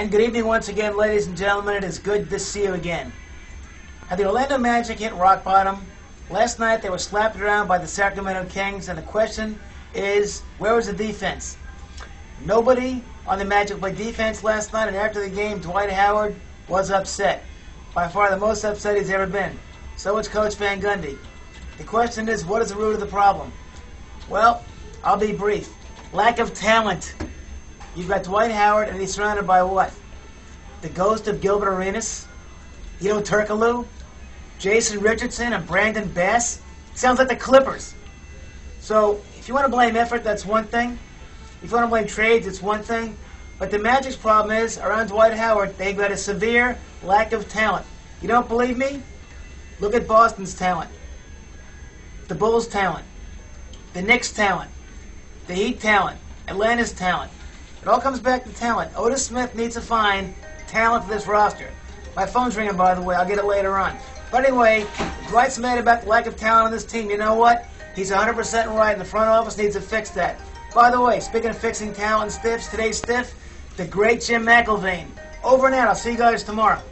And good evening once again, ladies and gentlemen. It is good to see you again. Have the Orlando Magic hit rock bottom? Last night they were slapped around by the Sacramento Kings, and the question is, where was the defense? Nobody on the Magic played defense last night, and after the game, Dwight Howard was upset. By far the most upset he's ever been. So is Coach Van Gundy. The question is, what is the root of the problem? Well, I'll be brief. Lack of talent. You've got Dwight Howard, and he's surrounded by what? The ghost of Gilbert Arenas? Hedo Turkoglu? Jason Richardson and Brandon Bass? Sounds like the Clippers. So, if you want to blame effort, that's one thing. If you want to blame trades, it's one thing. But the Magic's problem is, around Dwight Howard, they've got a severe lack of talent. You don't believe me? Look at Boston's talent, the Bulls' talent, the Knicks' talent, the Heat talent, Atlanta's talent. It all comes back to talent. Otis Smith needs to find talent for this roster. My phone's ringing, by the way. I'll get it later on. But anyway, Dwight's mad about the lack of talent on this team. You know what? He's 100% right, and the front office needs to fix that. By the way, speaking of fixing talent stiffs, today's stiff, the great Jim McIlvaine. Over and out. I'll see you guys tomorrow.